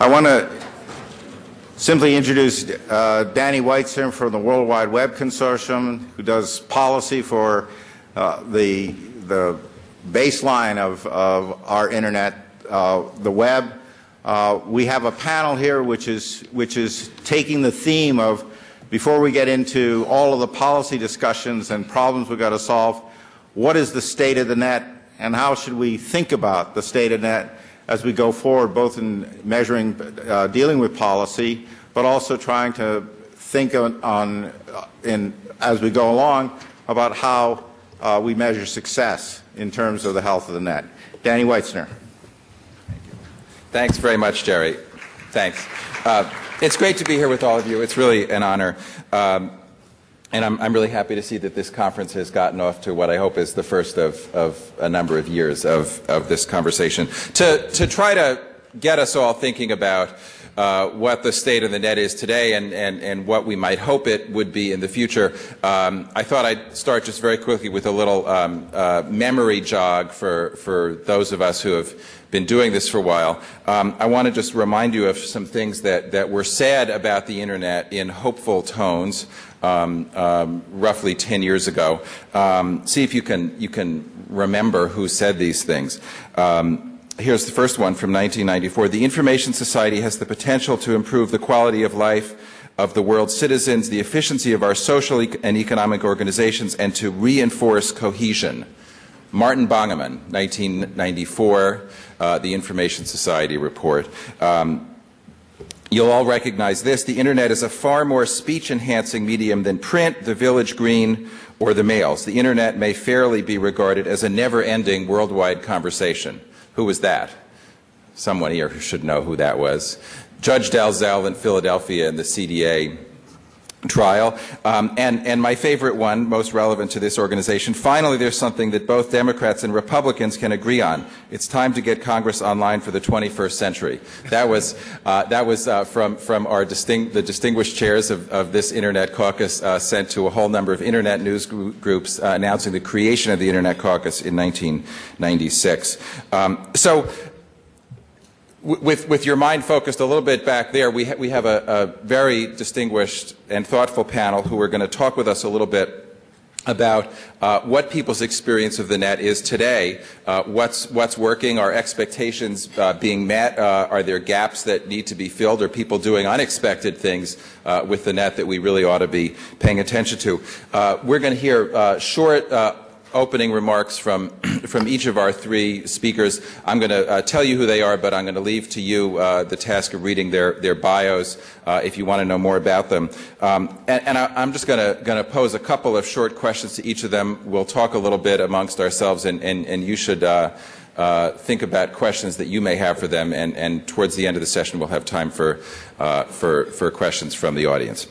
I want to simply introduce uh, Danny Weitzner from the World Wide Web Consortium, who does policy for uh, the, the baseline of, of our internet, uh, the web. Uh, we have a panel here which is, which is taking the theme of, before we get into all of the policy discussions and problems we've got to solve, what is the state of the net and how should we think about the state of the net as we go forward, both in measuring, uh, dealing with policy, but also trying to think on, on uh, in, as we go along about how uh, we measure success in terms of the health of the net. Danny Weitzner. Thanks very much, Jerry. Thanks. Uh, it's great to be here with all of you. It's really an honor. Um, and I'm, I'm, really happy to see that this conference has gotten off to what I hope is the first of, of a number of years of, of this conversation. To, to try to get us all thinking about uh, what the state of the net is today and, and, and what we might hope it would be in the future, um, I thought I'd start just very quickly with a little um, uh, memory jog for, for those of us who have been doing this for a while. Um, I want to just remind you of some things that, that were said about the Internet in hopeful tones um, um, roughly 10 years ago. Um, see if you can, you can remember who said these things. Um, here's the first one from 1994. The Information Society has the potential to improve the quality of life of the world's citizens, the efficiency of our social and economic organizations, and to reinforce cohesion. Martin Bangemann, 1994, uh, the Information Society report. Um, You'll all recognize this. The Internet is a far more speech-enhancing medium than print, the village green, or the mails. The Internet may fairly be regarded as a never-ending worldwide conversation. Who was that? Someone here should know who that was. Judge Dalzell in Philadelphia and the CDA trial. Um, and, and my favorite one, most relevant to this organization, finally there's something that both Democrats and Republicans can agree on. It's time to get Congress online for the 21st century. That was, uh, that was uh, from, from our the distinguished chairs of, of this Internet caucus uh, sent to a whole number of Internet news groups uh, announcing the creation of the Internet caucus in 1996. Um, so with, with your mind focused a little bit back there, we, ha we have a, a very distinguished and thoughtful panel who are going to talk with us a little bit about uh, what people's experience of the net is today, uh, what's, what's working, are expectations uh, being met, uh, are there gaps that need to be filled, are people doing unexpected things uh, with the net that we really ought to be paying attention to. Uh, we're going to hear short opening remarks from, from each of our three speakers. I'm going to uh, tell you who they are, but I'm going to leave to you uh, the task of reading their, their bios uh, if you want to know more about them. Um, and, and I, am just going to pose a couple of short questions to each of them. We'll talk a little bit amongst ourselves, and, and, and you should uh, uh, think about questions that you may have for them, and, and towards the end of the session we'll have time for, uh, for, for questions from the audience.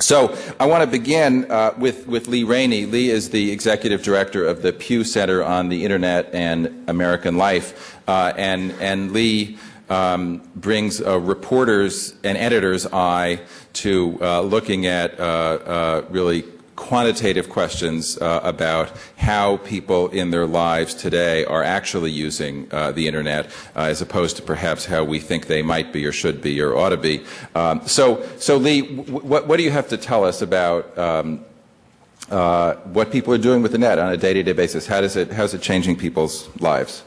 So I want to begin uh, with, with Lee Rainie. Lee is the executive director of the Pew Center on the Internet and American Life. Uh, and, and Lee um, brings a reporter's and editor's eye to uh, looking at uh, uh, really quantitative questions uh, about how people in their lives today are actually using uh, the internet uh, as opposed to perhaps how we think they might be or should be or ought to be. Um, so, so Lee, what, what, do you have to tell us about um, uh, what people are doing with the net on a day-to-day basis? How does it, how's it changing people's lives?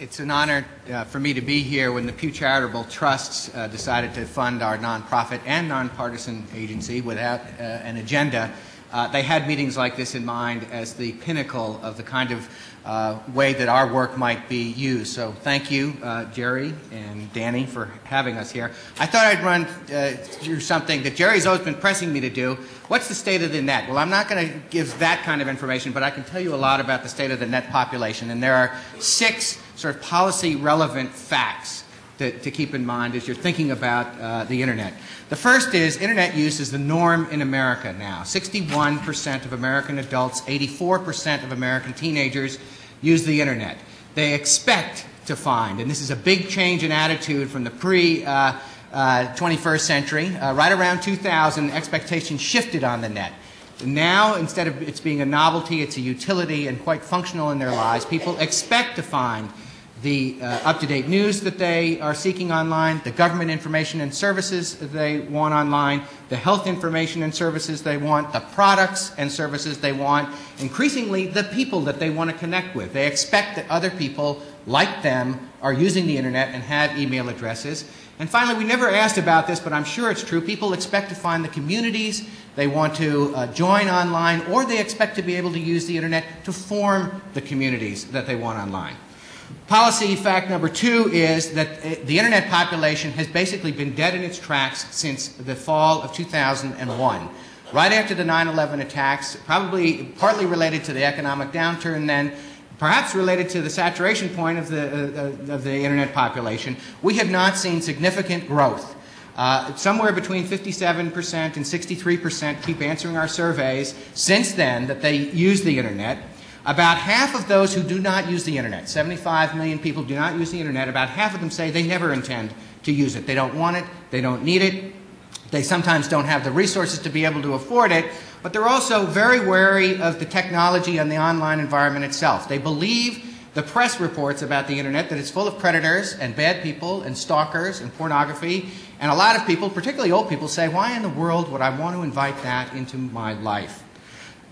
It's an honor uh, for me to be here when the Pew Charitable Trusts uh, decided to fund our nonprofit and nonpartisan agency without an agenda uh, they had meetings like this in mind as the pinnacle of the kind of uh, way that our work might be used. So thank you, uh, Jerry and Danny, for having us here. I thought I'd run uh, through something that Jerry's always been pressing me to do. What's the state of the net? Well, I'm not going to give that kind of information, but I can tell you a lot about the state of the net population. And there are six sort of policy relevant facts to, to keep in mind as you're thinking about uh, the internet. The first is internet use is the norm in America now. 61% of American adults, 84% of American teenagers use the internet. They expect to find, and this is a big change in attitude from the pre uh, uh, 21st century. Uh, right around 2000, expectations shifted on the net. Now, instead of it's being a novelty, it's a utility and quite functional in their lives. People expect to find the uh, up-to-date news that they are seeking online, the government information and services they want online, the health information and services they want, the products and services they want, increasingly the people that they want to connect with. They expect that other people like them are using the internet and have email addresses. And finally, we never asked about this, but I'm sure it's true. People expect to find the communities they want to uh, join online, or they expect to be able to use the internet to form the communities that they want online. Policy fact number two is that uh, the internet population has basically been dead in its tracks since the fall of 2001. Right after the 9 11 attacks, probably partly related to the economic downturn then, perhaps related to the saturation point of the, uh, of the internet population, we have not seen significant growth. Uh, somewhere between 57% and 63% keep answering our surveys since then that they use the internet. About half of those who do not use the internet, 75 million people do not use the internet, about half of them say they never intend to use it. They don't want it, they don't need it, they sometimes don't have the resources to be able to afford it, but they're also very wary of the technology and the online environment itself. They believe the press reports about the internet that it's full of predators and bad people and stalkers and pornography. And a lot of people, particularly old people, say, Why in the world would I want to invite that into my life?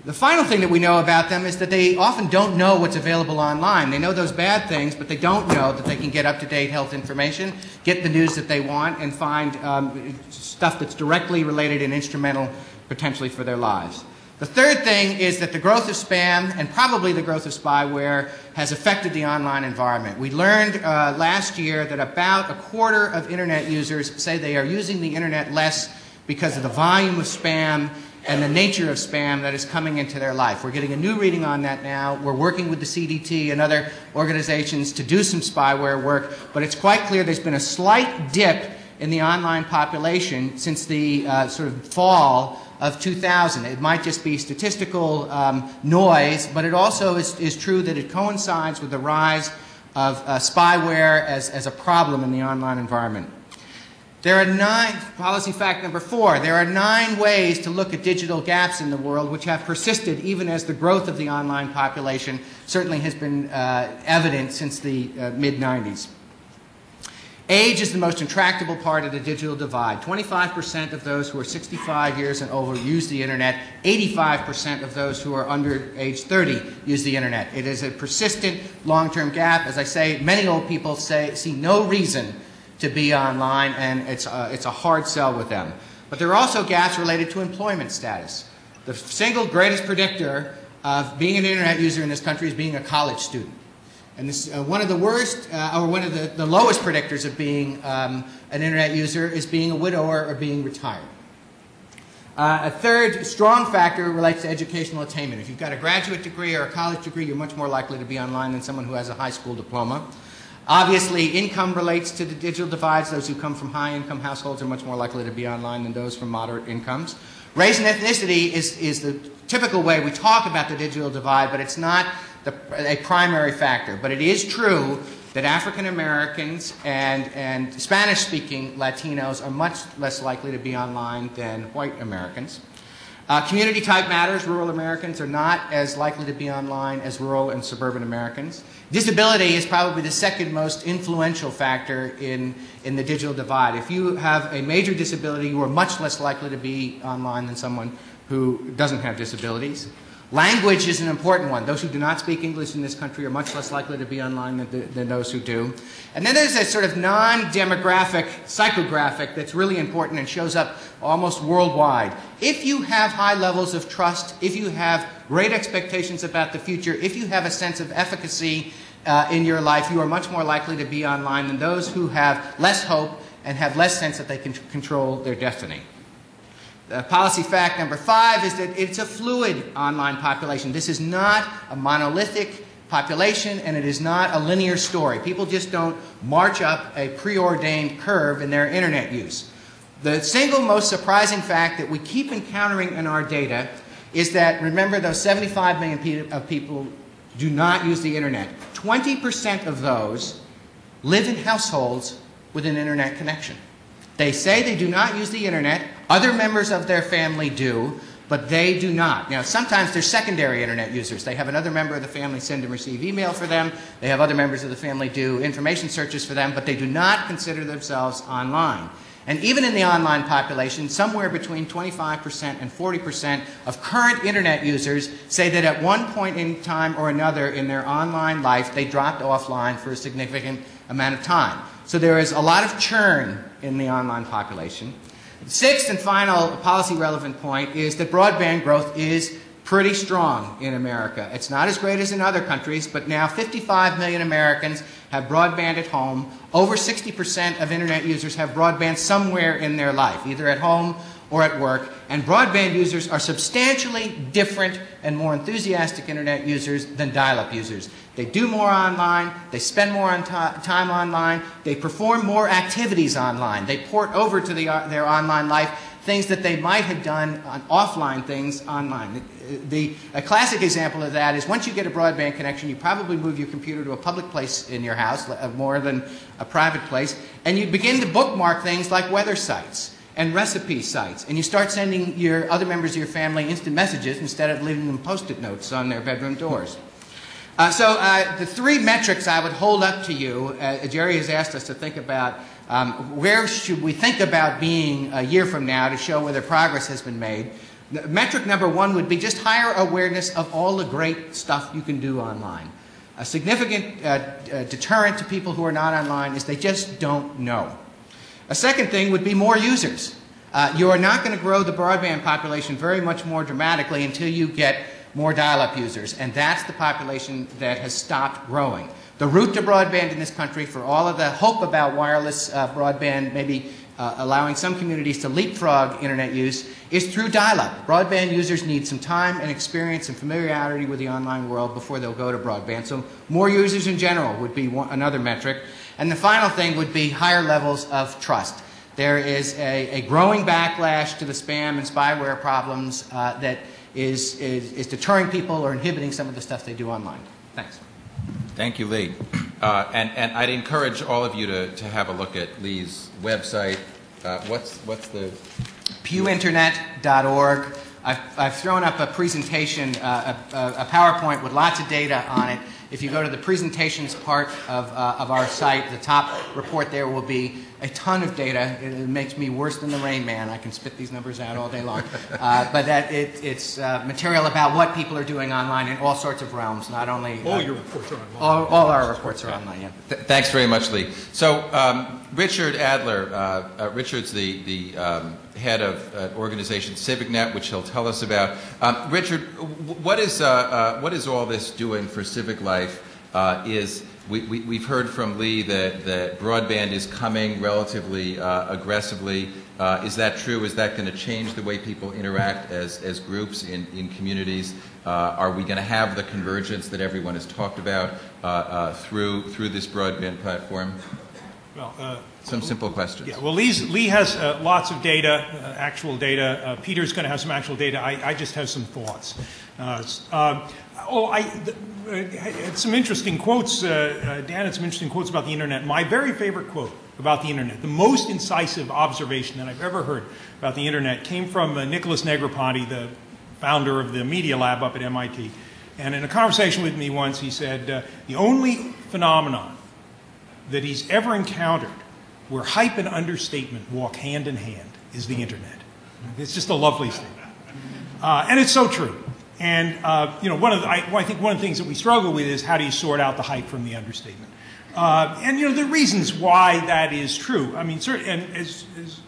The final thing that we know about them is that they often don't know what's available online. They know those bad things, but they don't know that they can get up to date health information, get the news that they want, and find um, stuff that's directly related and instrumental potentially for their lives. The third thing is that the growth of spam and probably the growth of spyware has affected the online environment. We learned uh, last year that about a quarter of internet users say they are using the internet less because of the volume of spam and the nature of spam that is coming into their life. We're getting a new reading on that now. We're working with the CDT and other organizations to do some spyware work, but it's quite clear there's been a slight dip in the online population since the uh, sort of fall of 2000. It might just be statistical um, noise, but it also is, is, true that it coincides with the rise of uh, spyware as, as a problem in the online environment. There are nine, policy fact number four, there are nine ways to look at digital gaps in the world which have persisted even as the growth of the online population certainly has been uh, evident since the uh, mid 90s. Age is the most intractable part of the digital divide. 25% of those who are 65 years and over use the internet. 85% of those who are under age 30 use the internet. It is a persistent long-term gap. As I say, many old people say, see no reason to be online, and it's a, it's a hard sell with them. But there are also gaps related to employment status. The single greatest predictor of being an internet user in this country is being a college student. And this, uh, one of the worst, uh, or one of the, the lowest predictors of being um, an internet user is being a widower or being retired. Uh, a third strong factor relates to educational attainment. If you've got a graduate degree or a college degree, you're much more likely to be online than someone who has a high school diploma. Obviously, income relates to the digital divides. Those who come from high income households are much more likely to be online than those from moderate incomes. Race and ethnicity is, is the typical way we talk about the digital divide, but it's not the, a primary factor. But it is true that African Americans and, and Spanish speaking Latinos are much less likely to be online than white Americans. Uh, community type matters. Rural Americans are not as likely to be online as rural and suburban Americans. Disability is probably the second most influential factor in, in the digital divide. If you have a major disability, you are much less likely to be online than someone who doesn't have disabilities. Language is an important one. Those who do not speak English in this country are much less likely to be online than, than those who do. And then there's a sort of non demographic psychographic that's really important and shows up almost worldwide. If you have high levels of trust, if you have great expectations about the future, if you have a sense of efficacy uh, in your life, you are much more likely to be online than those who have less hope and have less sense that they can control their destiny. Uh, policy fact number five is that it's a fluid online population. This is not a monolithic population and it is not a linear story. People just don't march up a preordained curve in their internet use. The single most surprising fact that we keep encountering in our data is that, remember, those 75 million of people do not use the internet. 20% of those live in households with an internet connection. They say they do not use the internet. Other members of their family do. but they do not. Now, sometimes they're secondary internet users. They have another member of the family send and receive email for them. They have other members of the family do information searches for them, but they do not consider themselves online. And even in the online population, somewhere between 25% and 40% of current internet users say that at one point in time or another in their online life, they dropped offline for a significant amount of time. So there is a lot of churn in the online population. Sixth and final policy relevant point is that broadband growth is pretty strong in America. It's not as great as in other countries, but now 55 million Americans have broadband at home. Over 60% of internet users have broadband somewhere in their life, either at home or at work. And broadband users are substantially different and more enthusiastic internet users than dial up users. They do more online, they spend more on time online, they perform more activities online, they port over to the, uh, their online life things that they might have done on offline things online. The, a classic example of that is once you get a broadband connection, you probably move your computer to a public place in your house, uh, more than a private place, and you begin to bookmark things like weather sites and recipe sites, and you start sending your other members of your family instant messages instead of leaving them post-it notes on their bedroom doors. Uh, so uh, the three metrics I would hold up to you, uh, Jerry has asked us to think about um, where should we think about being a year from now to show whether progress has been made? Metric number one would be just higher awareness of all the great stuff you can do online. A significant uh, uh, deterrent to people who are not online is they just don't know. A second thing would be more users. Uh, you are not going to grow the broadband population very much more dramatically until you get more dial-up users, and that's the population that has stopped growing. The route to broadband in this country, for all of the hope about wireless uh, broadband maybe uh, allowing some communities to leapfrog internet use, is through dial-up. Broadband users need some time and experience and familiarity with the online world before they'll go to broadband. So more users in general would be one, another metric. And the final thing would be higher levels of trust. There is a, a growing backlash to the spam and spyware problems uh, that is, is, is deterring people or inhibiting some of the stuff they do online. Thanks. Thank you, Lee. Uh, and, and I'd encourage all of you to, to have a look at Lee's website. Uh, what's, what's the... pewinternet.org. I've, I've thrown up a presentation, uh, a, a, PowerPoint with lots of data on it. If you go to the presentations part of, uh, of our site, the top report there will be a ton of data. It, it, makes me worse than the Rain Man. I can spit these numbers out all day long. Uh, but that it, it's uh, material about what people are doing online in all sorts of realms, not only... All uh, your reports are online. All, all our reports are online, yeah. Th thanks very much, Lee. So um, Richard Adler, uh, uh, Richard's the, the um, head of an organization, CivicNet, which he'll tell us about. Um, Richard, what is, what is all this doing for civic life? is we, have we, heard from Lee that, that broadband is coming relatively uh, aggressively. Uh, is that true? Is that going to change the way people interact as, as groups in, in communities? Uh, are we going to have the convergence that everyone has talked about uh, uh, through, through this broadband platform? Well, uh, some simple questions. Yeah, well, Lee's, Lee has lots of data, actual data. Peter's going to have some actual data. I, I just have some thoughts. Um, oh, I, had some interesting quotes. Uh, uh, Dan had some interesting quotes about the internet. My very favorite quote about the internet, the most incisive observation that I've ever heard about the internet, came from uh, Nicholas Negroponte, the founder of the Media Lab up at MIT. And in a conversation with me once, he said, uh, the only phenomenon that he's ever encountered where hype and understatement walk hand in hand is the internet. It's just a lovely statement. Uh, and it's so true. And uh, you know, one of the, I, I, think one of the things that we struggle with is how do you sort out the hype from the understatement? Uh, and you know, the reasons why that is true. I mean, and as, as,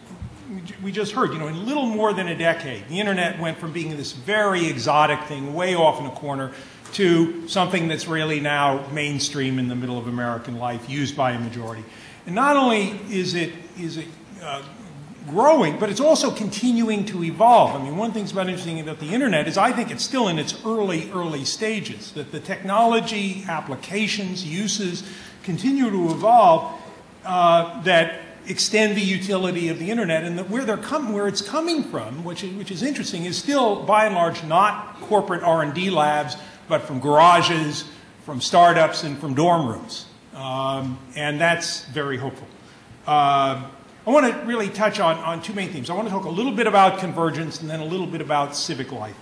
we just heard, you know, in little more than a decade, the internet went from being this very exotic thing, way off in a corner, to something that's really now mainstream in the middle of American life, used by a majority. And not only is it is it uh, growing, but it's also continuing to evolve. I mean, one thing's about interesting about the internet is I think it's still in its early, early stages, that the technology, applications, uses continue to evolve uh, that extend the utility of the internet and where they're com- where it's coming from, which is, which is interesting, is still by and large not corporate R&D labs, but from garages, from startups, and from dorm rooms. Um, and that's very hopeful. Uh, I want to really touch on, on two main themes. I want to talk a little bit about convergence and then a little bit about civic life.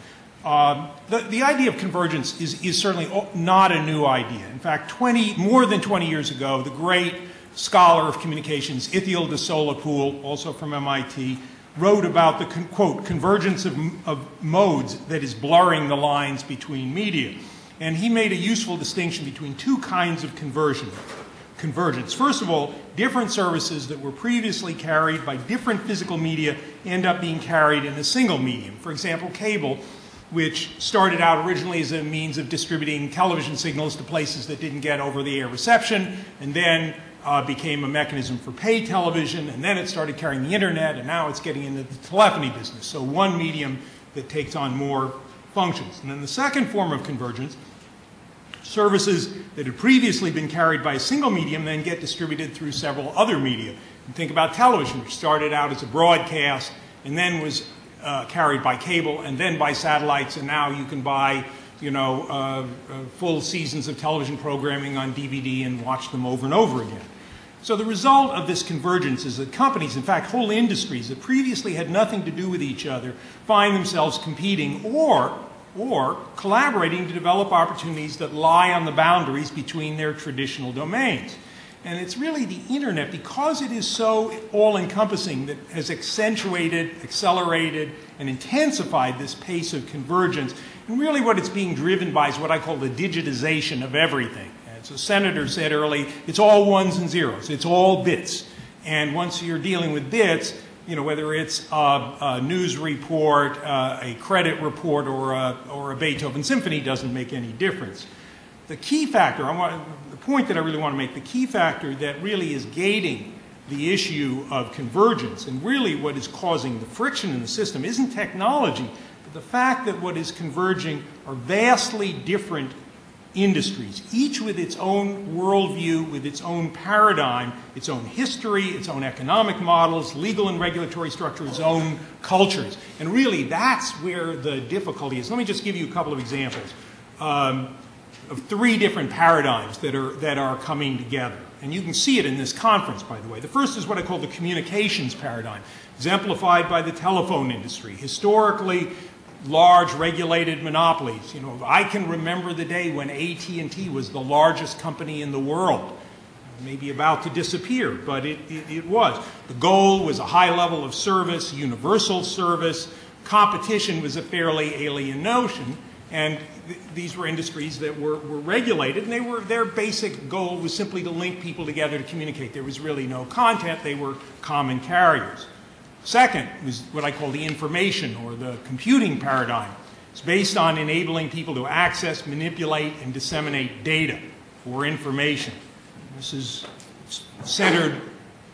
Um, the, the idea of convergence is, is certainly not a new idea. In fact, 20, more than 20 years ago, the great scholar of communications, Ithiel de Sola-Pool, also from MIT, wrote about the, quote, convergence of, of modes that is blurring the lines between media. And he made a useful distinction between two kinds of conversion, convergence. First of all, different services that were previously carried by different physical media end up being carried in a single medium. For example, cable, which started out originally as a means of distributing television signals to places that didn't get over the air reception, and then uh, became a mechanism for pay television, and then it started carrying the internet, and now it's getting into the telephony business. So one medium that takes on more functions. And then the second form of convergence, services that had previously been carried by a single medium then get distributed through several other media. And think about television, which started out as a broadcast and then was uh, carried by cable and then by satellites, and now you can buy you know, uh, uh, full seasons of television programming on DVD and watch them over and over again. So the result of this convergence is that companies, in fact, whole industries that previously had nothing to do with each other, find themselves competing or, or collaborating to develop opportunities that lie on the boundaries between their traditional domains. And it's really the internet, because it is so all encompassing, that has accentuated, accelerated, and intensified this pace of convergence. And really, what it's being driven by is what I call the digitization of everything. As a senator said early, it's all ones and zeros, it's all bits. And once you're dealing with bits, you know, whether it's a, a news report, uh, a credit report, or a, or a Beethoven symphony doesn't make any difference. The key factor, I want, the point that I really want to make, the key factor that really is gating the issue of convergence and really what is causing the friction in the system isn't technology, the fact that what is converging are vastly different industries, each with its own worldview, with its own paradigm, its own history, its own economic models, legal and regulatory structure, its own cultures. And really, that's where the difficulty is. Let me just give you a couple of examples um, of three different paradigms that are, that are coming together. And you can see it in this conference, by the way. The first is what I call the communications paradigm, exemplified by the telephone industry. Historically, large regulated monopolies. You know, I can remember the day when AT&T was the largest company in the world. Maybe about to disappear, but it, it, it was. The goal was a high level of service, universal service. Competition was a fairly alien notion, and th- these were industries that were, were regulated, and they were, their basic goal was simply to link people together to communicate. There was really no content, they were common carriers. Second was what I call the information or the computing paradigm. It's based on enabling people to access, manipulate, and disseminate data or information. This is centered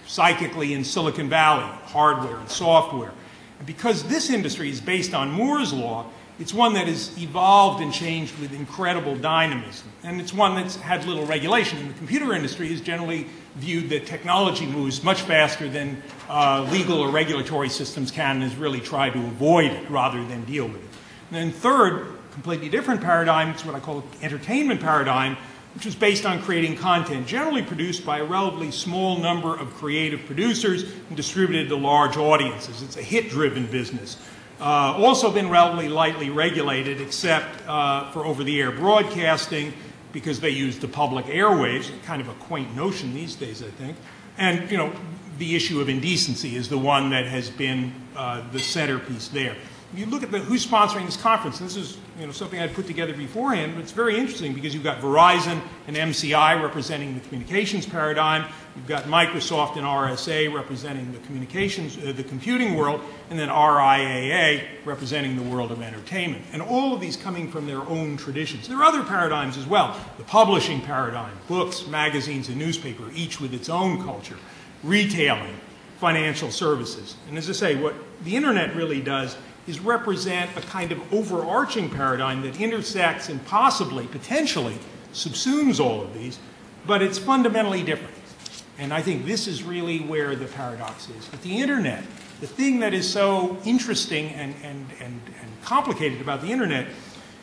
psychically in Silicon Valley, hardware and software. And because this industry is based on Moore's law, it's one that has evolved and changed with incredible dynamism. And it's one that's had little regulation. And the computer industry is generally viewed that technology moves much faster than uh, legal or regulatory systems can and has really tried to avoid it rather than deal with it. And then third, completely different paradigm, it's what I call entertainment paradigm, which is based on creating content generally produced by a relatively small number of creative producers and distributed to large audiences. It's a hit-driven business. Uh, also been relatively lightly regulated, except uh, for over-the-air broadcasting, because they use the public airwaves, kind of a quaint notion these days, I think. And, you know, the issue of indecency is the one that has been uh, the centerpiece there. You look at the, who's sponsoring this conference, this is you know, something I'd put together beforehand, but it's very interesting because you've got Verizon and MCI representing the communications paradigm, you've got Microsoft and RSA representing the communications, uh, the computing world, and then RIAA representing the world of entertainment. And all of these coming from their own traditions. There are other paradigms as well. The publishing paradigm, books, magazines, and newspaper, each with its own culture. Retailing, financial services. And as I say, what the internet really does is represent a kind of overarching paradigm that intersects and possibly, potentially, subsumes all of these, but it's fundamentally different. And I think this is really where the paradox is. But the internet, the thing that is so interesting and, and, and, and complicated about the internet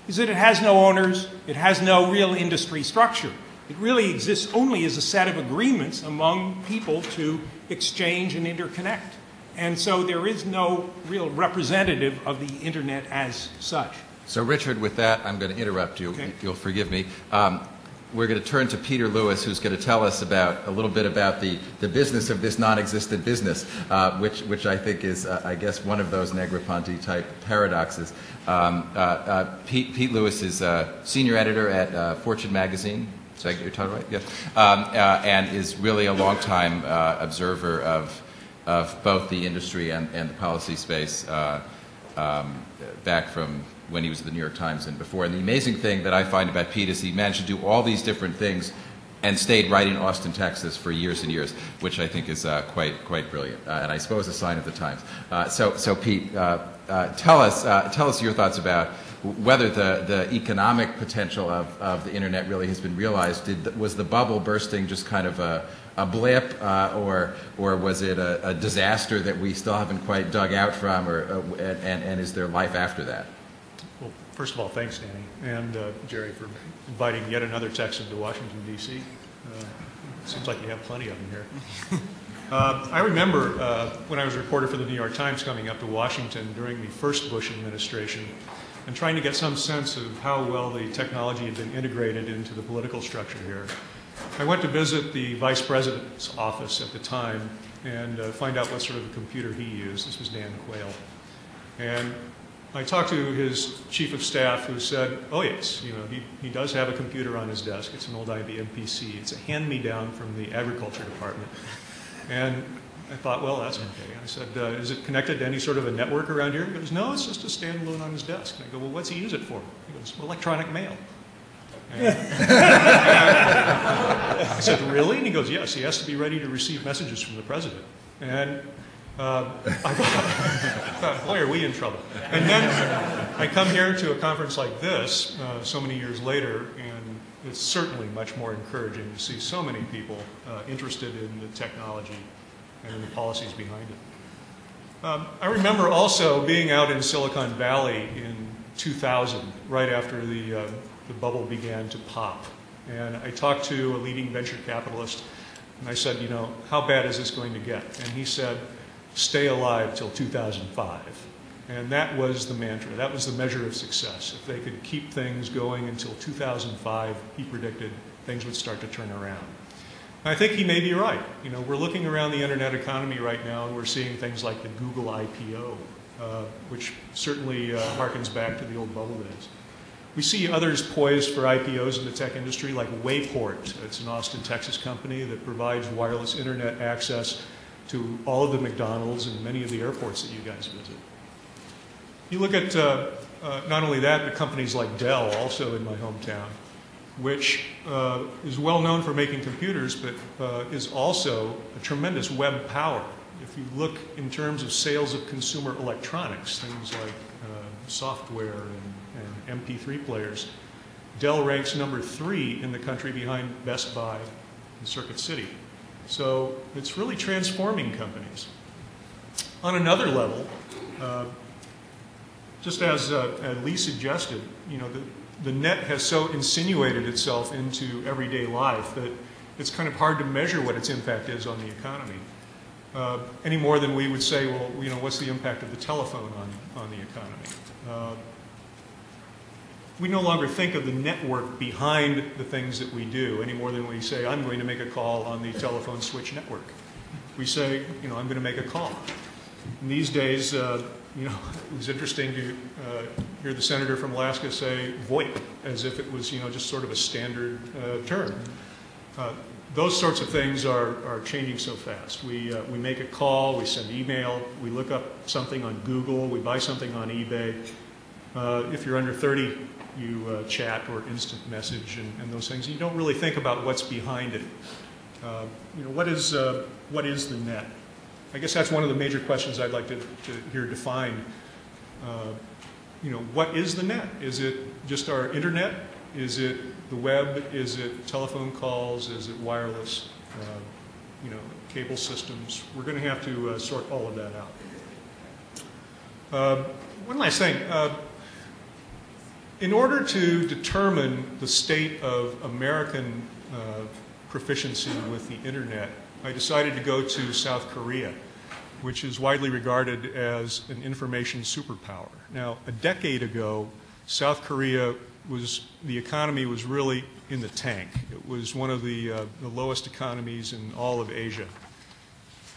is that it has no owners, it has no real industry structure. It really exists only as a set of agreements among people to exchange and interconnect. And so there is no real representative of the internet as such. So, Richard, with that, I'm going to interrupt you. Okay. You'll forgive me. Um, we're going to turn to Peter Lewis, who's going to tell us about a little bit about the, the business of this non-existent business, uh, which, which I think is, uh, I guess, one of those Negroponte type paradoxes. Um, uh, uh, Pete, Pete Lewis is senior editor at uh, Fortune magazine. Did I get your title right? Yeah. Um, uh, and is really a longtime uh, observer of, of both the industry and, and the policy space. Uh, um, back from when he was at the New York Times and before. And the amazing thing that I find about Pete is he managed to do all these different things and stayed right in Austin, Texas for years and years, which I think is uh, quite quite brilliant, uh, and I suppose a sign of the times. Uh, so, so Pete, uh, uh, tell us uh, tell us your thoughts about whether the, the economic potential of, of the internet really has been realized. Did, was the bubble bursting just kind of a, a blip, uh, or, or was it a, a disaster that we still haven't quite dug out from, or, uh, and, and, and is there life after that? Well, first of all, thanks, Danny, and uh, Jerry, for inviting yet another Texan to Washington, D.C. Uh, Seems like you have plenty of them here. Uh, I remember uh, when I was a reporter for the New York Times coming up to Washington during the first Bush administration and trying to get some sense of how well the technology had been integrated into the political structure here. I went to visit the vice president's office at the time and uh, find out what sort of a computer he used. This was Dan Quayle. And I talked to his chief of staff who said, oh yes, you know, he, he does have a computer on his desk. It's an old IBM PC. It's a hand-me-down from the agriculture department. And I thought, well, that's okay. I said, uh, is it connected to any sort of a network around here? He goes, no, it's just a standalone on his desk. And I go, well, what's he use it for? He goes, well, electronic mail. I said, really? And he goes, yes, he has to be ready to receive messages from the president. And uh, I thought, boy, are we in trouble. And then I come here to a conference like this uh, so many years later, and it's certainly much more encouraging to see so many people uh, interested in the technology and in the policies behind it. Um, I remember also being out in Silicon Valley in 2000, right after the, uh, the bubble began to pop. And I talked to a leading venture capitalist, and I said, you know, how bad is this going to get? And he said, stay alive till 2005. And that was the mantra. That was the measure of success. If they could keep things going until 2005, he predicted things would start to turn around. I think he may be right. You know, we're looking around the internet economy right now, and we're seeing things like the Google IPO, uh, which certainly uh, harkens back to the old bubble days. We see others poised for IPOs in the tech industry, like Wayport. It's an Austin, Texas company that provides wireless internet access to all of the McDonald's and many of the airports that you guys visit. You look at uh, uh, not only that, but companies like Dell, also in my hometown, which uh, is well known for making computers, but uh, is also a tremendous web power. If you look in terms of sales of consumer electronics, things like uh, software and, and MP3 players, Dell ranks number three in the country behind Best Buy and Circuit City. So it's really transforming companies. On another level, uh, just as uh, Lee suggested, you know, the, the net has so insinuated itself into everyday life that it's kind of hard to measure what its impact is on the economy. Uh, any more than we would say, well, you know, what's the impact of the telephone on, on the economy? We no longer think of the network behind the things that we do any more than we say, I'm going to make a call on the telephone switch network. We say, you know, I'm going to make a call. And these days, uh, you know, it was interesting to uh, hear the senator from Alaska say VoIP, as if it was, you know, just sort of a standard uh, term. Uh, those sorts of things are, are changing so fast. We, uh, we make a call, we send email, we look up something on Google, we buy something on eBay. Uh, if you're under 30, you uh, chat or instant message and, and, those things. You don't really think about what's behind it. Uh, you know, what is, uh, what is the net? I guess that's one of the major questions I'd like to, to hear defined. Uh, you know, what is the net? Is it just our internet? Is it the web? Is it telephone calls? Is it wireless? Uh, you know, cable systems? We're going to have to uh, sort all of that out. one last thing in order to determine the state of American uh, proficiency with the internet, I decided to go to South Korea, which is widely regarded as an information superpower. Now, a decade ago, South Korea was, the economy was really in the tank. It was one of the, uh, the lowest economies in all of Asia.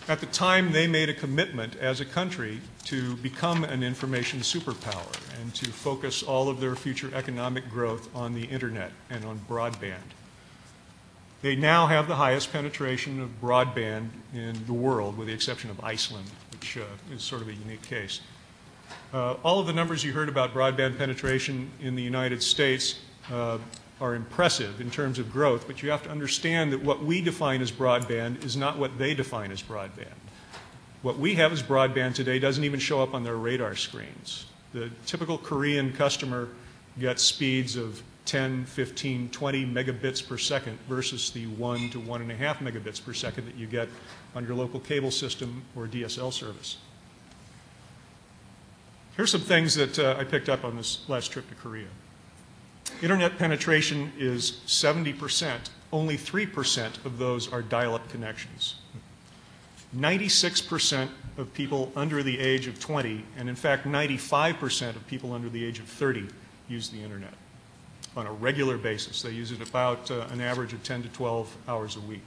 At the time, they made a commitment as a country to become an information superpower and to focus all of their future economic growth on the internet and on broadband. They now have the highest penetration of broadband in the world, with the exception of Iceland, which uh, is sort of a unique case. Uh, all of the numbers you heard about broadband penetration in the United States uh, are impressive in terms of growth, but you have to understand that what we define as broadband is not what they define as broadband. What we have as broadband today doesn't even show up on their radar screens. The typical Korean customer gets speeds of 10, 15, 20 megabits per second versus the 1 to 1.5 megabits per second that you get on your local cable system or DSL service. Here's some things that uh, I picked up on this last trip to Korea. Internet penetration is 70%. Only 3% of those are dial-up connections. 96% of people under the age of 20, and in fact 95% of people under the age of 30 use the internet on a regular basis. They use it about uh, an average of 10 to 12 hours a week.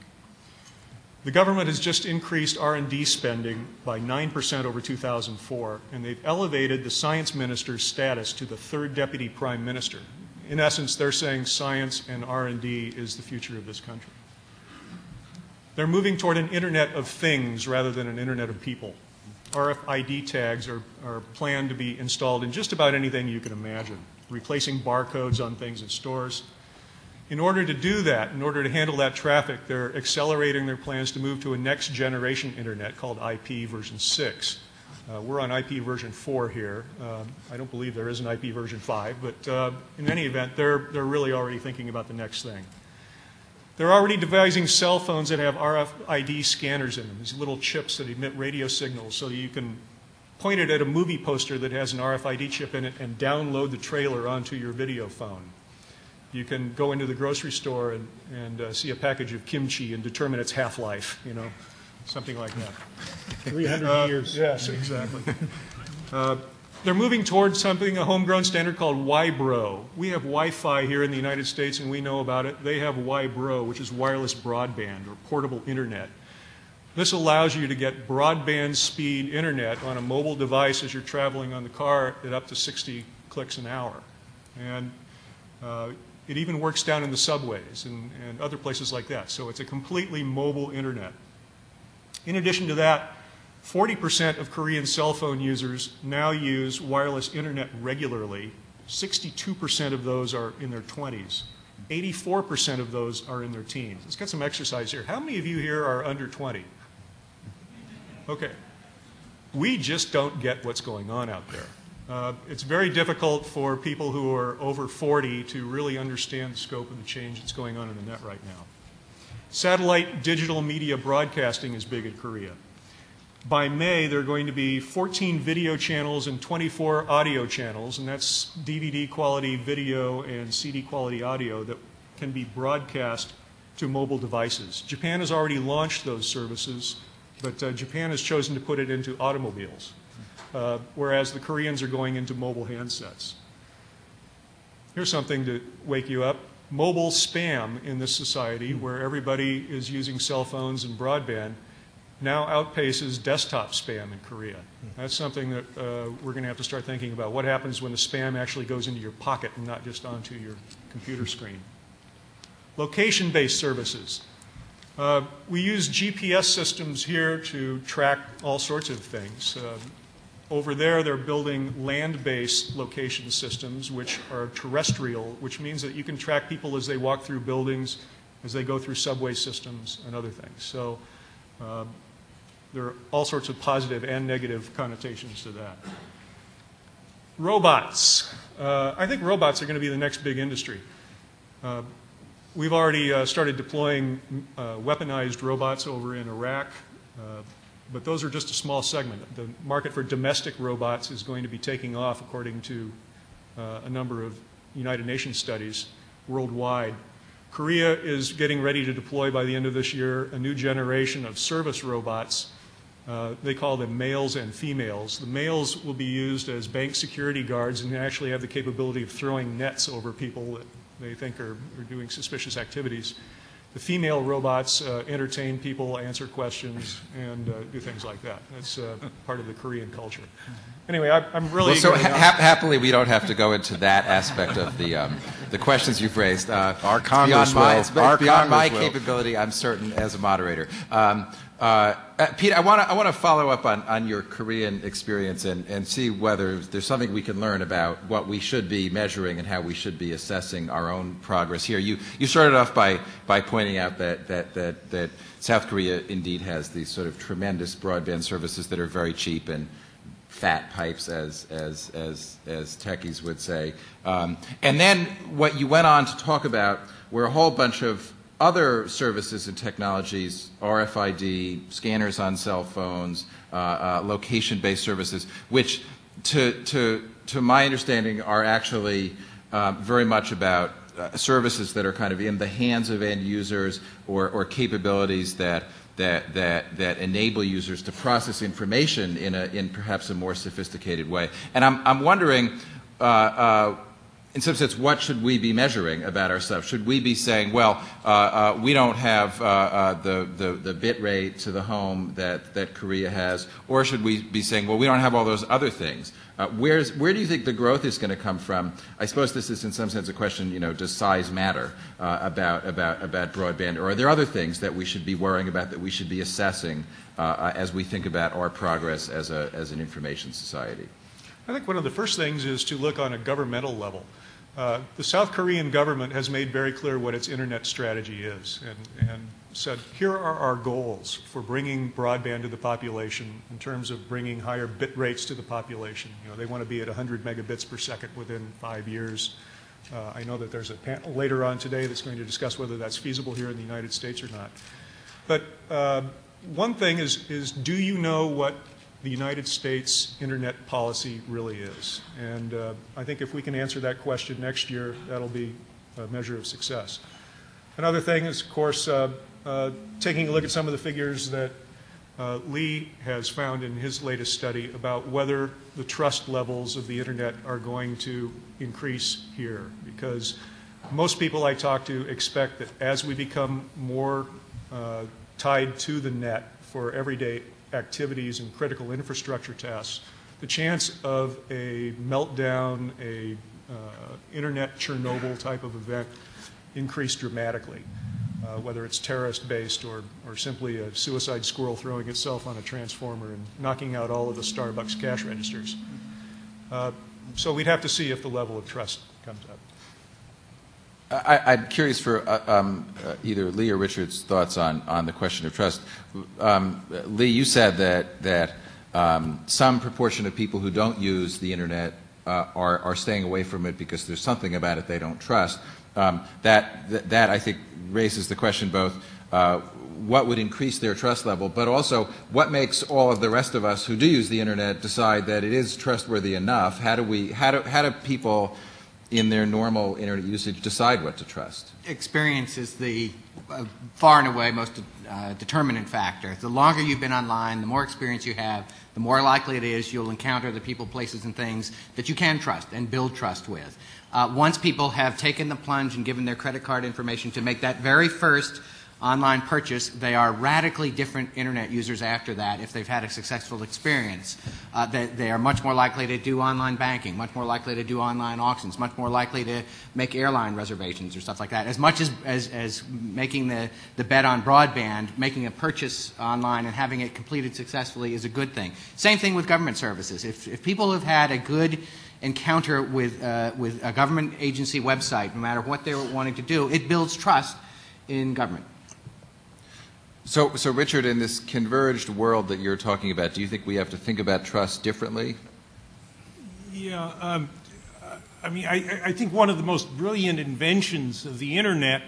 The government has just increased R&D spending by 9% over 2004, and they've elevated the science minister's status to the third deputy prime minister. In essence, they're saying science and R&D is the future of this country. They're moving toward an internet of things rather than an internet of people. RFID tags are, are planned to be installed in just about anything you can imagine, replacing barcodes on things in stores. In order to do that, in order to handle that traffic, they're accelerating their plans to move to a next generation internet called IP version 6. Uh, we're on IP version 4 here. Uh, I don't believe there is an IP version 5, but uh, in any event, they're, they're really already thinking about the next thing. They're already devising cell phones that have RFID scanners in them, these little chips that emit radio signals so you can point it at a movie poster that has an RFID chip in it and download the trailer onto your video phone. You can go into the grocery store and, and uh, see a package of kimchi and determine its half-life, you know, something like that. 300 Uh, years. Yes, exactly. Uh, They're moving towards something, a homegrown standard called WiBro. We have Wi-Fi here in the United States and we know about it. They have WiBro, which is wireless broadband or portable internet. This allows you to get broadband speed internet on a mobile device as you're traveling on the car at up to 60 clicks an hour. And uh, it even works down in the subways and, and other places like that. So it's a completely mobile internet. In addition to that, 40% of Korean cell phone users now use wireless internet regularly. 62% of those are in their 20s. 84% of those are in their teens. Let's get some exercise here. How many of you here are under 20? Okay. We just don't get what's going on out there. Uh, it's very difficult for people who are over 40 to really understand the scope of the change that's going on in the net right now. Satellite digital media broadcasting is big in Korea. By May, there are going to be 14 video channels and 24 audio channels, and that's DVD quality video and CD quality audio that can be broadcast to mobile devices. Japan has already launched those services, but uh, Japan has chosen to put it into automobiles, uh, whereas the Koreans are going into mobile handsets. Here's something to wake you up. Mobile spam in this society, where everybody is using cell phones and broadband, now outpaces desktop spam in Korea. That's something that uh, we're going to have to start thinking about. What happens when the spam actually goes into your pocket and not just onto your computer screen? Location-based services. Uh, we use GPS systems here to track all sorts of things. Uh, over there, they're building land-based location systems, which are terrestrial, which means that you can track people as they walk through buildings, as they go through subway systems, and other things. So uh, there are all sorts of positive and negative connotations to that. Robots. Uh, I think robots are going to be the next big industry. Uh, we've already uh, started deploying uh, weaponized robots over in Iraq, uh, but those are just a small segment. The market for domestic robots is going to be taking off according to uh, a number of United Nations studies worldwide. Korea is getting ready to deploy by the end of this year a new generation of service robots. Uh, they call them males and females. The males will be used as bank security guards and actually have the capability of throwing nets over people that they think are, are doing suspicious activities. The female robots uh, entertain people, answer questions, and uh, do things like that. That's uh, part of the Korean culture. Anyway, I, I'm really. Well, so ha- happily, we don't have to go into that aspect of the um, the questions you've raised. Uh, Our Congress beyond my, will. It's Our beyond my will. capability. I'm certain as a moderator. Um, uh, uh, Pete, I want to I want to follow up on, on your Korean experience and, and see whether there's something we can learn about what we should be measuring and how we should be assessing our own progress here. You you started off by by pointing out that that that, that South Korea indeed has these sort of tremendous broadband services that are very cheap and fat pipes, as, as, as, as techies would say. Um, and then what you went on to talk about were a whole bunch of other services and technologies, RFID, scanners on cell phones, uh, uh, location-based services, which, to, to, to my understanding, are actually uh, very much about uh, services that are kind of in the hands of end users or, or capabilities that that, that, that enable users to process information in, a, in perhaps a more sophisticated way. And I'm, I'm wondering, uh, uh, in some sense, what should we be measuring about ourselves? Should we be saying, well, uh, uh, we don't have uh, uh, the, the, the bit rate to the home that, that Korea has? Or should we be saying, well, we don't have all those other things? Uh, where's, where do you think the growth is going to come from? I suppose this is in some sense a question, you know, does size matter uh, about, about, about broadband? Or are there other things that we should be worrying about, that we should be assessing as we think about our progress as, a, as an information society? I think one of the first things is to look on a governmental level. Uh, the South Korean government has made very clear what its internet strategy is and, and said, here are our goals for bringing broadband to the population in terms of bringing higher bit rates to the population. You know, they want to be at 100 megabits per second within five years. Uh, I know that there's a panel later on today that's going to discuss whether that's feasible here in the United States or not. But uh, one thing is, is do you know what the United States internet policy really is? And uh, I think if we can answer that question next year, that'll be a measure of success. Another thing is, of course, uh, uh, taking a look at some of the figures that uh, Lee has found in his latest study about whether the trust levels of the internet are going to increase here. Because most people I talk to expect that as we become more uh, tied to the net for everyday activities and critical infrastructure tests, the chance of a meltdown, a uh, internet Chernobyl type of event increased dramatically, uh, whether it's terrorist-based or, or simply a suicide squirrel throwing itself on a transformer and knocking out all of the Starbucks cash registers. Uh, so we'd have to see if the level of trust comes up. I, I'm curious for uh, um, uh, either Lee or Richard's thoughts on, on the question of trust. Um, Lee, you said that, that um, some proportion of people who don't use the internet uh, are, are staying away from it because there's something about it they don't trust. Um, that, that, that, I think, raises the question both uh, what would increase their trust level, but also what makes all of the rest of us who do use the internet decide that it is trustworthy enough? How do, we, how do, how do people in their normal internet usage decide what to trust? experience is the uh, far and away most uh, determinant factor. The longer you've been online, the more experience you have, the more likely it is you'll encounter the people, places, and things that you can trust and build trust with. Uh, once people have taken the plunge and given their credit card information to make that very first online purchase, they are radically different internet users after that if they've had a successful experience. Uh, they, they are much more likely to do online banking, much more likely to do online auctions, much more likely to make airline reservations or stuff like that. As much as, as, as making the, the bet on broadband, making a purchase online and having it completed successfully is a good thing. Same thing with government services. If, if people have had a good encounter with, uh, with a government agency website, no matter what they're wanting to do, it builds trust in government. So, so Richard, in this converged world that you're talking about, do you think we have to think about trust differently? Yeah, um, I mean, I, I think one of the most brilliant inventions of the internet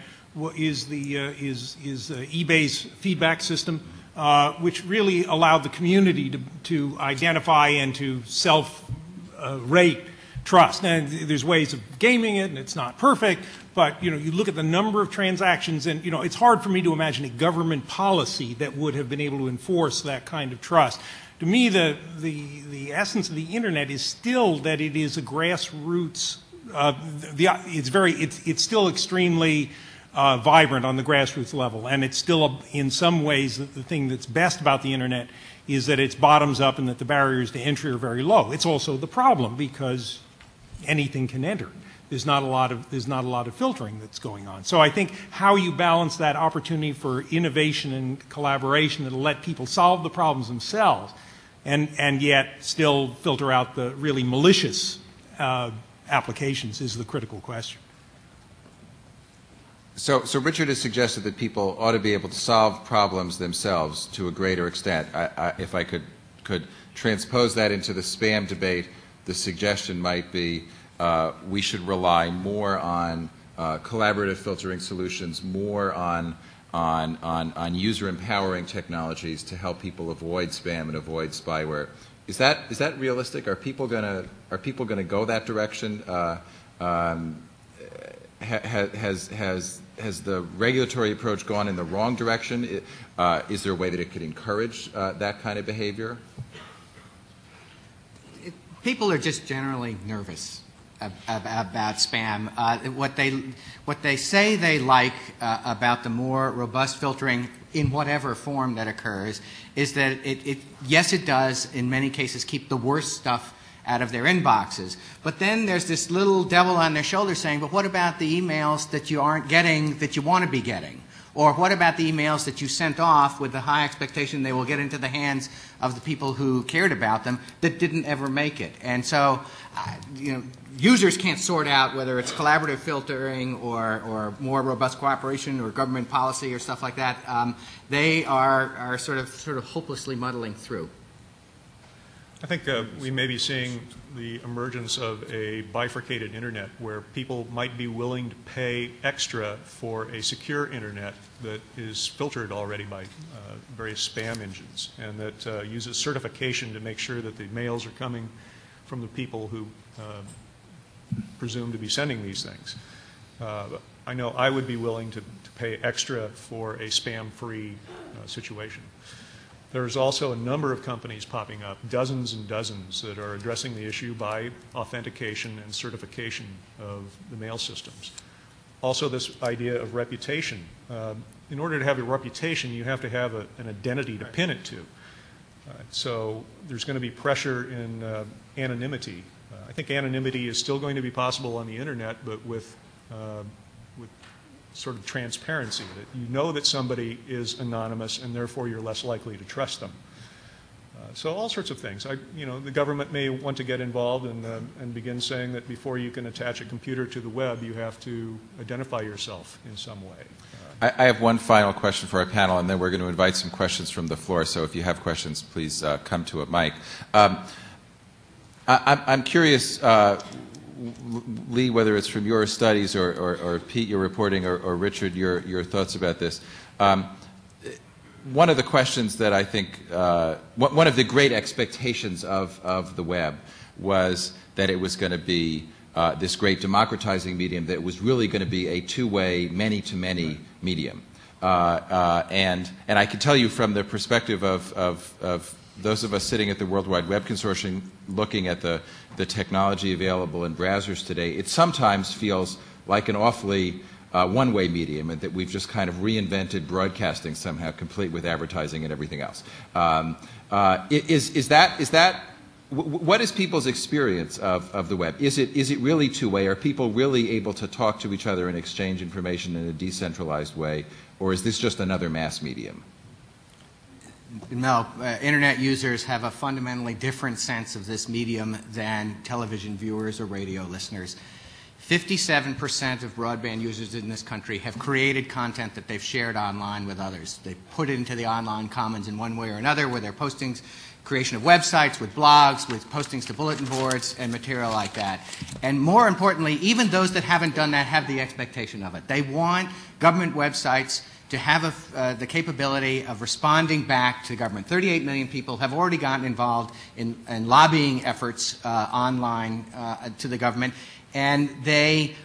is the uh, is is uh, eBay's feedback system, uh, which really allowed the community to to identify and to self uh, rate trust. And there's ways of gaming it, and it's not perfect, but you know, you look at the number of transactions, and you know, it's hard for me to imagine a government policy that would have been able to enforce that kind of trust. To me, the the the essence of the internet is still that it is a grassroots. Uh, the, it's very it's it's still extremely uh, vibrant on the grassroots level, and it's still a, in some ways the, the thing that's best about the internet is that it's bottoms up and that the barriers to entry are very low. It's also the problem because anything can enter. There's not a lot of there's not a lot of filtering that's going on. So I think how you balance that opportunity for innovation and collaboration that'll let people solve the problems themselves, and and yet still filter out the really malicious uh, applications is the critical question. So, so Richard has suggested that people ought to be able to solve problems themselves to a greater extent. I, I, if I could, could transpose that into the spam debate, the suggestion might be uh, we should rely more on uh, collaborative filtering solutions, more on, on, on, on user empowering technologies to help people avoid spam and avoid spyware. Is that, is that realistic? Are people going to go that direction? Uh, um, ha, has, has has the regulatory approach gone in the wrong direction? Uh, is there a way that it could encourage uh, that kind of behavior? People are just generally nervous about spam. Uh, what they what they say they like uh, about the more robust filtering in whatever form that occurs is that it, it yes it does in many cases keep the worst stuff out of their inboxes. But then there's this little devil on their shoulder saying, but what about the emails that you aren't getting that you want to be getting? Or what about the emails that you sent off with the high expectation they will get into the hands of the people who cared about them that didn't ever make it? And so, uh, you know, users can't sort out whether it's collaborative filtering or, or more robust cooperation or government policy or stuff like that. Um, they are, are sort of sort of hopelessly muddling through. I think uh, we may be seeing the emergence of a bifurcated internet where people might be willing to pay extra for a secure internet that is filtered already by uh, various spam engines and that uh, uses certification to make sure that the mails are coming from the people who uh, presume to be sending these things. Uh, I know I would be willing to, to pay extra for a spam-free uh, situation. There's also a number of companies popping up, dozens and dozens, that are addressing the issue by authentication and certification of the mail systems. Also, this idea of reputation. Uh, in order to have a reputation, you have to have a, an identity to pin it to. Uh, so there's going to be pressure in uh, anonymity. Uh, I think anonymity is still going to be possible on the internet, but with uh, sort of transparency, that you know that somebody is anonymous and therefore you're less likely to trust them. Uh, so all sorts of things. I, you know, the government may want to get involved and, uh, and begin saying that before you can attach a computer to the web, you have to identify yourself in some way. Uh, I, have one final question for our panel, and then we're going to invite some questions from the floor. So if you have questions, please uh, come to a mic. Um, I, am curious uh, Lee, whether it's from your studies or, or, or Pete, your reporting, or, or, Richard, your, your thoughts about this. Um, one of the questions that I think, uh, one of the great expectations of, of the web was that it was going to be uh, this great democratizing medium that was really going to be a two-way, many-to-many medium. Uh, uh, and, and I can tell you from the perspective of, of, of those of us sitting at the World Wide Web Consortium looking at the, the technology available in browsers today, it sometimes feels like an awfully uh, one way medium and that we've just kind of reinvented broadcasting somehow, complete with advertising and everything else. Um, uh, is, is that, is that what is people's experience of, of the web? Is it, is it really two way? Are people really able to talk to each other and exchange information in a decentralized way? Or is this just another mass medium? No, uh, internet users have a fundamentally different sense of this medium than television viewers or radio listeners. 57% of broadband users in this country have created content that they've shared online with others. They put it into the online commons in one way or another with their postings, creation of websites, with blogs, with postings to bulletin boards, and material like that. And more importantly, even those that haven't done that have the expectation of it. They want government websites to have a uh, the capability of responding back to the government. 38 million people have already gotten involved in, in lobbying efforts uh, online uh, to the government, and they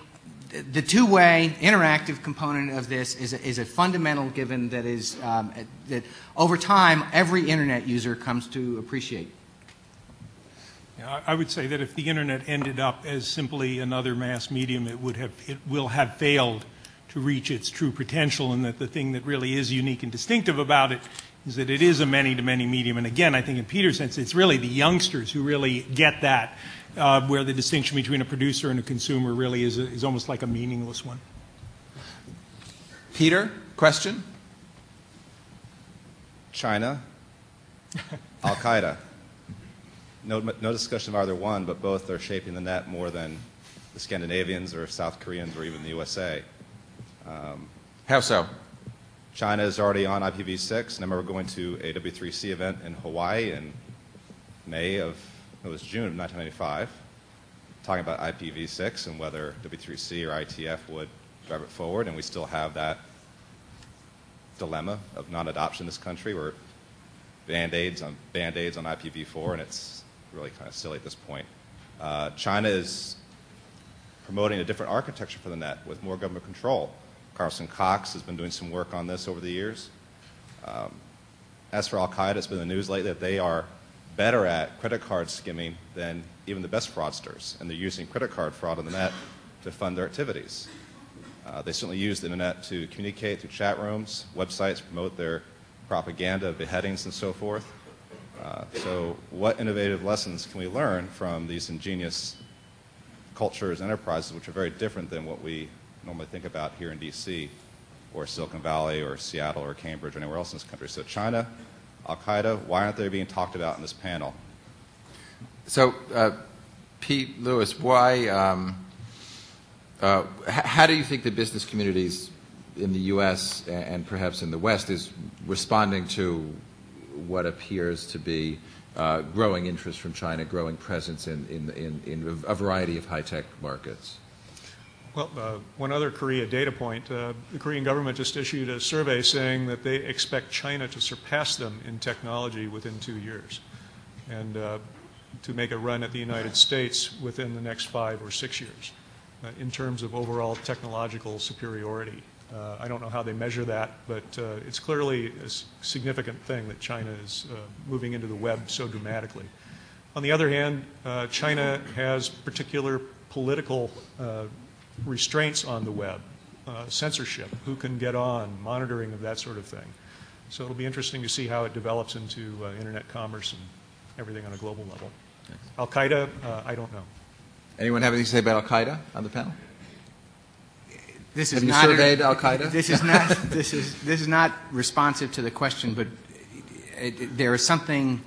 the two-way interactive component of this is a, is a fundamental given that is um, that over time every internet user comes to appreciate. Yeah, I would say that if the internet ended up as simply another mass medium, it would have, it will have failed to reach its true potential, and that the thing that really is unique and distinctive about it is that it is a many-to-many medium. And again, I think in Peter's sense, it's really the youngsters who really get that, uh, where the distinction between a producer and a consumer really is, a, is almost like a meaningless one. Peter, question? China, Al Qaeda. No, no discussion of either one, but both are shaping the net more than the Scandinavians or South Koreans or even the USA. How so? China is already on IPv6, and I remember going to a W3C event in Hawaii in May of, it was June of 1995, talking about IPv6 and whether W3C or ITF would drive it forward, and we still have that dilemma of non-adoption in this country where band-aids on band-aids on IPv4, and it's really kind of silly at this point. Uh, China is promoting a different architecture for the net with more government control. Carson Cox has been doing some work on this over the years. Um, as for Al Qaeda, it's been in the news lately that they are better at credit card skimming than even the best fraudsters, and they're using credit card fraud on the net to fund their activities. Uh, they certainly use the internet to communicate through chat rooms, websites, promote their propaganda, beheadings, and so forth. Uh, so, what innovative lessons can we learn from these ingenious cultures, enterprises, which are very different than what we normally think about here in D.C. or Silicon Valley or Seattle or Cambridge or anywhere else in this country? So, China, Al Qaeda, why aren't they being talked about in this panel? So, uh, Pete Lewis, why, um, uh, how do you think the business communities in the U.S. and perhaps in the West is responding to what appears to be uh, growing interest from China, growing presence in, in, in, in a variety of high-tech markets? Well, uh, one other Korea data point. Uh, the Korean government just issued a survey saying that they expect China to surpass them in technology within two years and uh, to make a run at the United States within the next five or six years uh, in terms of overall technological superiority. Uh, I don't know how they measure that, but uh, it's clearly a significant thing that China is moving into the web so dramatically. On the other hand, China has particular political uh, restraints on the web, uh, censorship, who can get on, monitoring of that sort of thing. So it'll be interesting to see how it develops into uh, internet commerce and everything on a global level. Al Qaeda, uh, I don't know. Anyone have anything to say about Al Qaeda on the panel? This is Have you not surveyed Al Qaeda? This is not this is this is not responsive to the question, but it, it- there is something.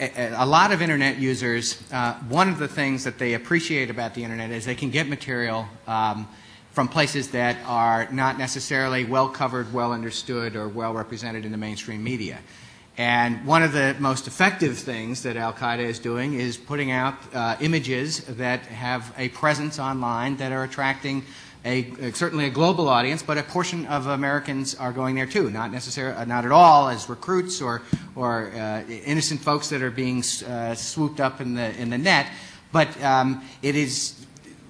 A, lot of internet users, uh, one of the things that they appreciate about the internet is they can get material um, from places that are not necessarily well covered, well understood, or well represented in the mainstream media. And one of the most effective things that Al Qaeda is doing is putting out uh, images that have a presence online that are attracting a, certainly a global audience, but a portion of Americans are going there too. Not necessarily, uh, not at all as recruits or or uh, innocent folks that are being uh, swooped up in the in the net, but um, it is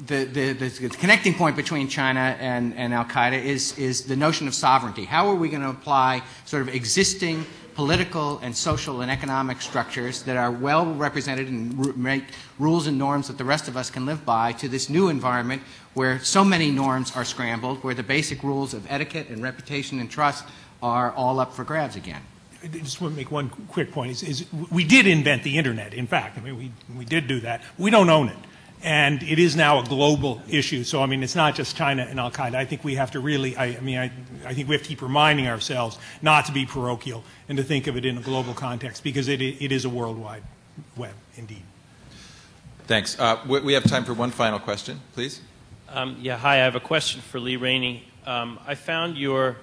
the, the, the connecting point between China and, and Al Qaeda is, is the notion of sovereignty. How are we going to apply sort of existing political and social and economic structures that are well represented and make rules and norms that the rest of us can live by to this new environment where so many norms are scrambled, where the basic rules of etiquette and reputation and trust are all up for grabs again? I just want to make one quick point. Is, is we did invent the internet. In fact, I mean, we, we did do that. We don't own it. And it is now a global issue. So, I mean, it's not just China and Al Qaeda. I think we have to really, I, I mean, I, I think we have to keep reminding ourselves not to be parochial and to think of it in a global context because it, it is a worldwide web, indeed. Thanks. Uh, we, we have time for one final question, please. Um, yeah, hi. I have a question for Lee Rainie. Um, I found your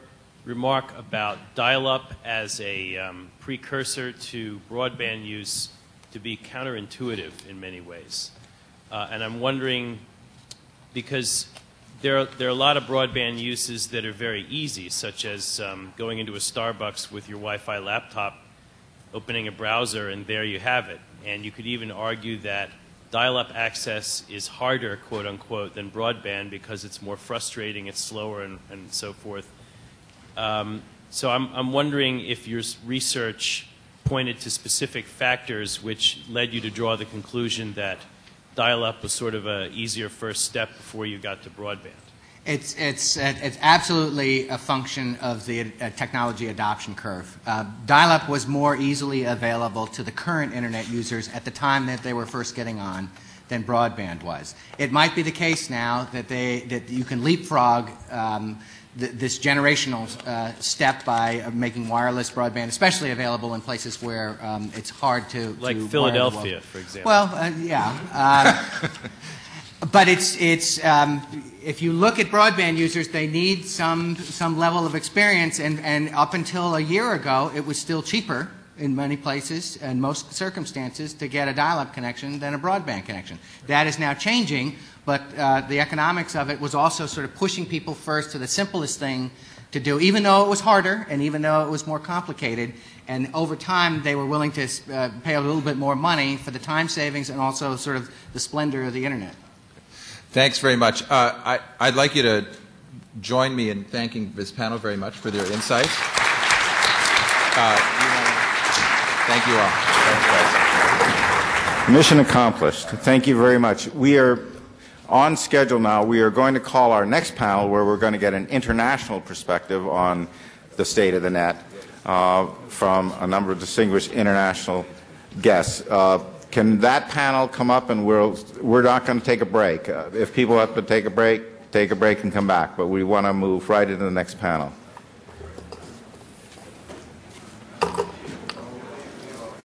remark about dial-up as a um, precursor to broadband use to be counterintuitive in many ways, uh, and I'm wondering because there are, there are a lot of broadband uses that are very easy, such as um, going into a Starbucks with your Wi-Fi laptop, opening a browser, and there you have it. And you could even argue that dial-up access is harder, quote unquote, than broadband because it's more frustrating, it's slower, and, and so forth. Um, so I'm, I'm wondering if your research pointed to specific factors which led you to draw the conclusion that dial-up was sort of a easier first step before you got to broadband. It's, it's, uh, it's absolutely a function of the uh, technology adoption curve. Uh, dial-up was more easily available to the current internet users at the time that they were first getting on than broadband was. It might be the case now that, they, that you can leapfrog um, th- this generational uh, step by uh, making wireless broadband, especially available in places where um, it's hard to Like to Philadelphia, for example. Well, uh, yeah. Um, but it's, it's um, if you look at broadband users, they need some, some level of experience, and, and up until a year ago, it was still cheaper in many places and most circumstances to get a dial-up connection than a broadband connection. That is now changing, but uh, the economics of it was also sort of pushing people first to the simplest thing to do, even though it was harder and even though it was more complicated. And over time, they were willing to uh, pay a little bit more money for the time savings and also sort of the splendor of the internet. Thanks very much. Uh, I, I'd like you to join me in thanking this panel very much for their insights. Uh, thank you all. Thanks, guys. Mission accomplished. Thank you very much. We are on schedule now. We are going to call our next panel where we're going to get an international perspective on the state of the net uh, from a number of distinguished international guests. Uh, can that panel come up and we'll, we're not going to take a break. Uh, if people have to take a break, take a break and come back, but we want to move right into the next panel.